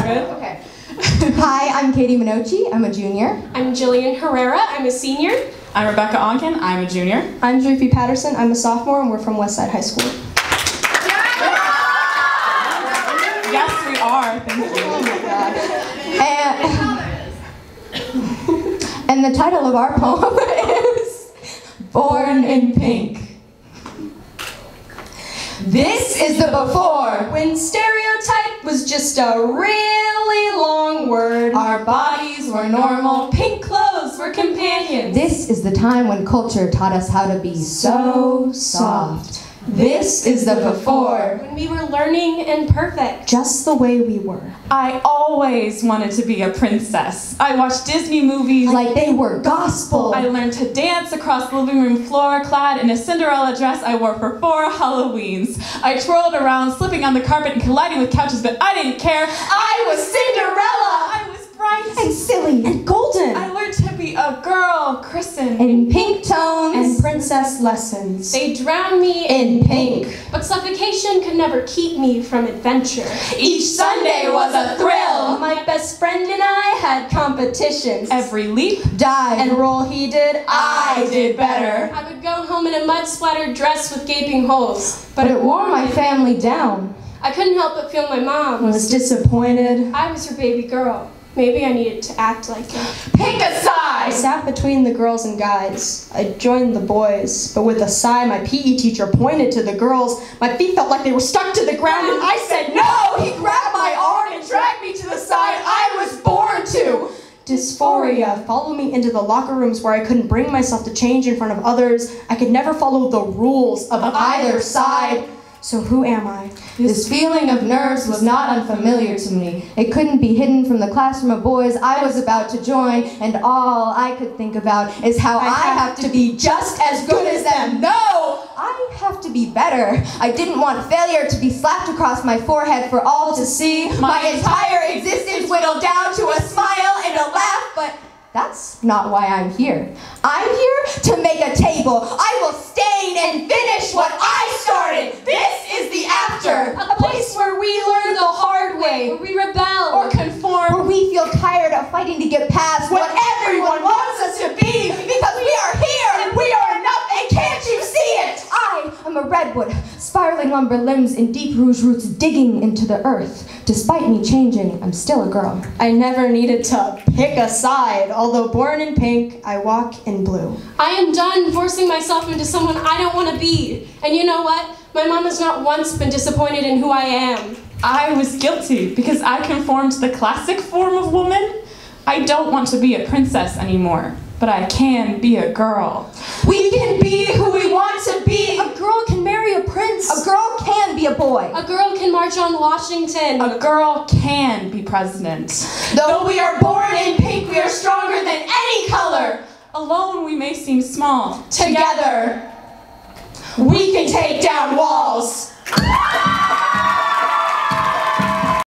good. Okay. Hi, I'm Katie Minochi. I'm a junior. I'm Jillian Herrera. I'm a senior. I'm Rebecca Onken. I'm a junior. I'm Drufi Patterson. I'm a sophomore, and we're from Westside High School. Yes, we are. Thank you. Oh and, and the title of our poem is Born in Pink. This is the before. When stereotype was just a really long word. Our bodies were normal. Pink clothes were companions. This is the time when culture taught us how to be so soft. This is the before. When we were learning and perfect. Just the way we were. I always wanted to be a princess. I watched Disney movies. Like they were gospel. I learned to dance across the living room floor clad in a Cinderella dress I wore for four Halloweens. I twirled around, slipping on the carpet and colliding with couches, but I didn't care. I was Cinderella! I was bright and silly and golden. I a girl, christened in pink tones and princess lessons. They drown me in pink. But suffocation could never keep me from adventure. Each Sunday was a thrill. My best friend and I had competitions. Every leap, dive, and roll he did, I did better. I would go home in a mud splattered dress with gaping holes. But it wore my family down. I couldn't help but feel my mom was disappointed. I was her baby girl. Maybe I needed to act like it. Pick a side! I sat between the girls and guys. I joined the boys, but with a sigh, my PE teacher pointed to the girls. My feet felt like they were stuck to the ground, and I said, No! He grabbed my arm and dragged me to the side I was born to! Dysphoria followed me into the locker rooms where I couldn't bring myself to change in front of others. I could never follow the rules of, of either side. So who am I? This feeling of nerves was not unfamiliar to me. It couldn't be hidden from the classroom of boys I was about to join, and all I could think about is how I, I have to be just as good as them. No! I have to be better. I didn't want failure to be slapped across my forehead for all to see. My entire existence whittled down to a smile and a laugh, but that's not why I'm here. I'm here to make a table. I will stain and finish redwood, spiraling lumber limbs and deep rouge roots digging into the earth. Despite me changing, I'm still a girl. I never needed to pick a side. Although born in pink, I walk in blue. I am done forcing myself into someone I don't want to be. And you know what? My mom has not once been disappointed in who I am. I was guilty because I conformed to the classic form of woman. I don't want to be a princess anymore, but I can be a girl. We can be who we want to be. A girl can marry a prince. A girl can be a boy. A girl can march on Washington. A girl can be president. Though we are born in pink, we are stronger than any color. Alone we may seem small. Together, we can take down walls.